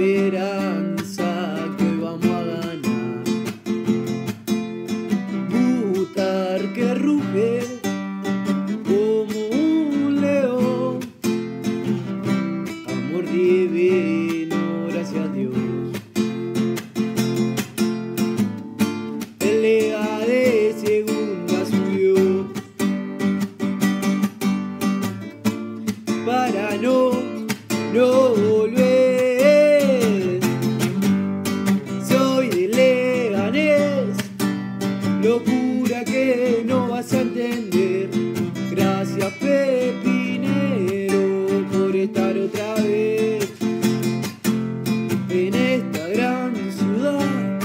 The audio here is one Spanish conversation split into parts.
esperanza que hoy vamos a ganar. Butar que ruge como un león. Amor divino, gracias a Dios. Pelea de segunda subió para no, no volver. Que no vas a entender. Gracias Pepinero por estar otra vez en esta gran ciudad.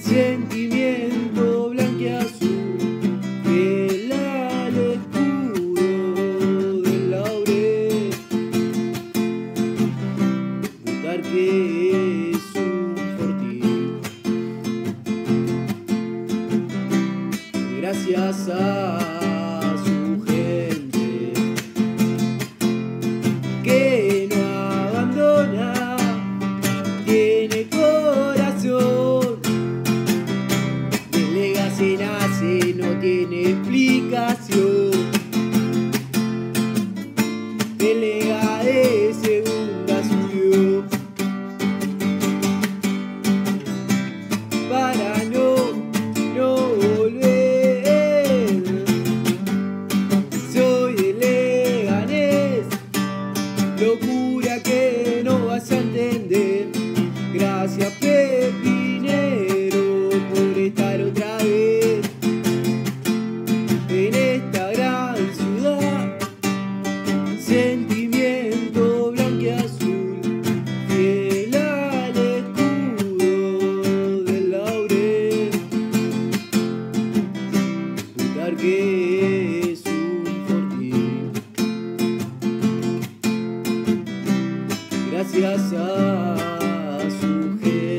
Sentimiento Gracias a su gente que no abandona, tiene corazón. Delega se nace, no tiene explicación. gracias Pepinero por estar otra vez en esta gran ciudad. Sentimiento blanqueazul, fiel al escudo del laurel. Juntar que es un fortín. Gracias a sujeto.